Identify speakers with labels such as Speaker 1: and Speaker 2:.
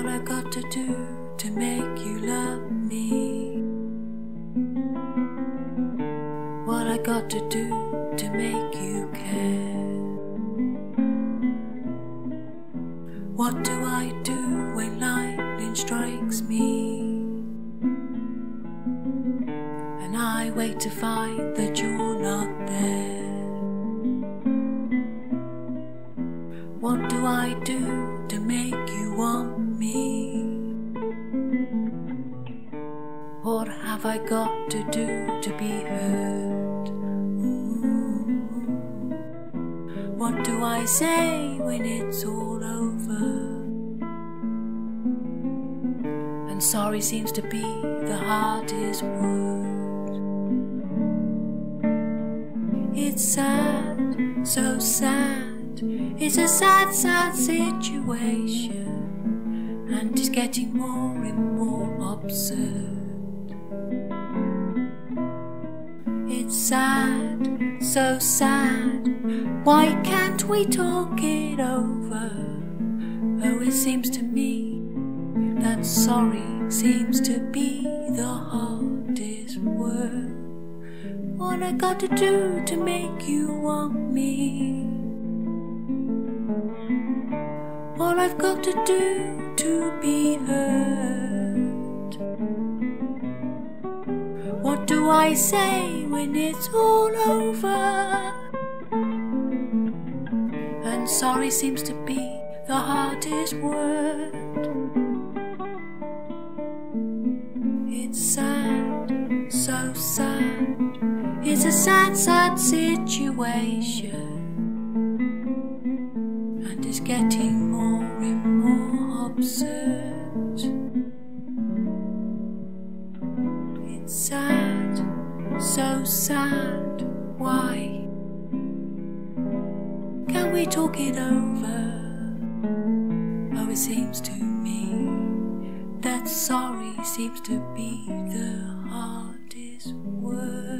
Speaker 1: What I got to do to make you love me? What I got to do to make you care? What do I do when lightning strikes me? And I wait to find that you're not there. What do I do to make have I got to do to be heard? What do I say when it's all over? And sorry seems to be the hardest word. It's sad, so sad. It's a sad, sad situation, and it's getting more and more absurd. It's sad, so sad. Why can't we talk it over? Oh, it seems to me that sorry seems to be the hardest word. What I got to do to make you want me? What I've got to do to do I say when it's all over? And sorry seems to be the hardest word. It's sad, so sad. It's a sad, sad situation. And it's getting more and more absurd. So sad. Why? Can we talk it over? Oh, it seems to me that sorry seems to be the hardest word.